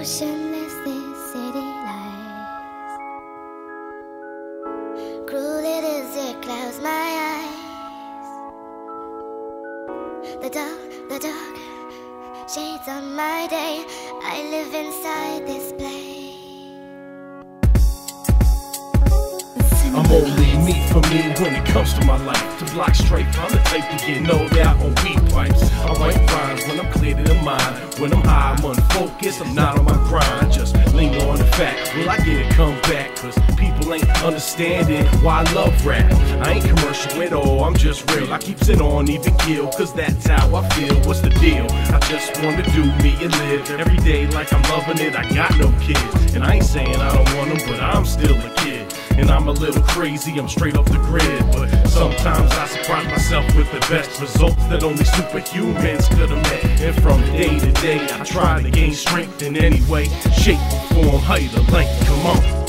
Emotionless, this city lies. Cruel it is, it clouds my eyes. The dark, the dark shades on my day. I live inside this place. I'm only me for me when it comes to my life. To block straight, I'm the type to get no doubt on weed pipes. I write rhymes when I'm clear to the mind. When I'm high, I'm unfocused, I'm not on my grind. Just lean on the fact, will I get it come back? Cause people ain't understanding why I love rap. I ain't commercial at all, I'm just real. I keeps it on, even kill, cause that's how I feel. What's the deal? I just wanna do me and live every day like I'm loving it. I got no kids, and I ain't saying I don't want them, but I'm still a kid. And I'm a little crazy, I'm straight off the grid. But sometimes I surprise myself with the best results that only superhumans could have met. And from day to day, I try to gain strength in any way, shape, form, height, or length. Come on.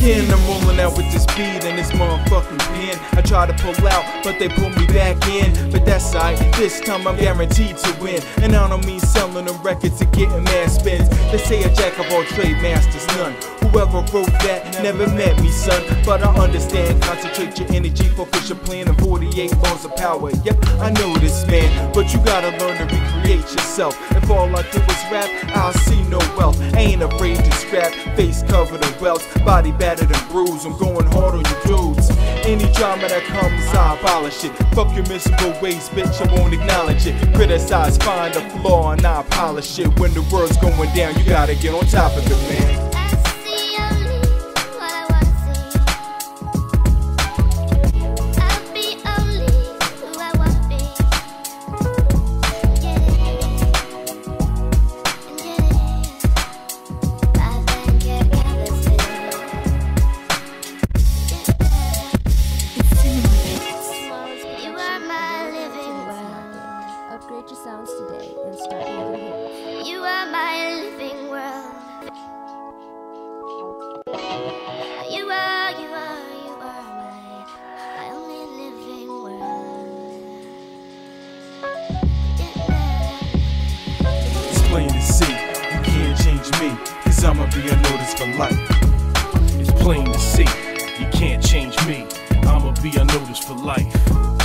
Again, I'm rolling out with this beat and this motherfucking pen. I try to pull out, but they pull me back in. But that's alright, this time I'm guaranteed to win. And I don't mean selling them records and getting mad spins. They say a jack of all trade masters none. Whoever wrote that never met me, son. But I understand, concentrate your energy, focus your plan, and 48 laws of power. Yep, I know this, man. But you gotta learn to recreate yourself. If all I do is rap, I'll see no wealth. Ain't afraid to scrap, face covered in welts, body battered and bruised. I'm going hard on you dudes. Any drama that comes, I abolish it. Fuck your miserable ways, bitch, I won't acknowledge it. Criticize, find a flaw, and I polish it. When the world's going down, you gotta get on top of it, man. World. Upgrade your sounds today and start making hits. You are my living world. You are, you are, you are my, my only living world. It's plain to see, you can't change me, cause I'ma be unnoticed for life. It's plain to see, you can't change me. I'ma be unnoticed for life.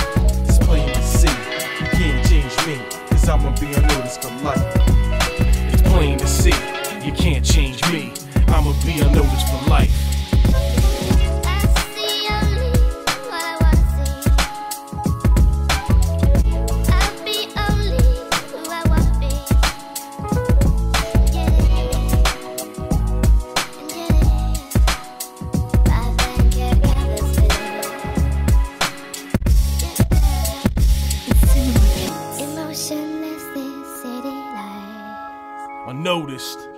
Be unnoticed for noticed.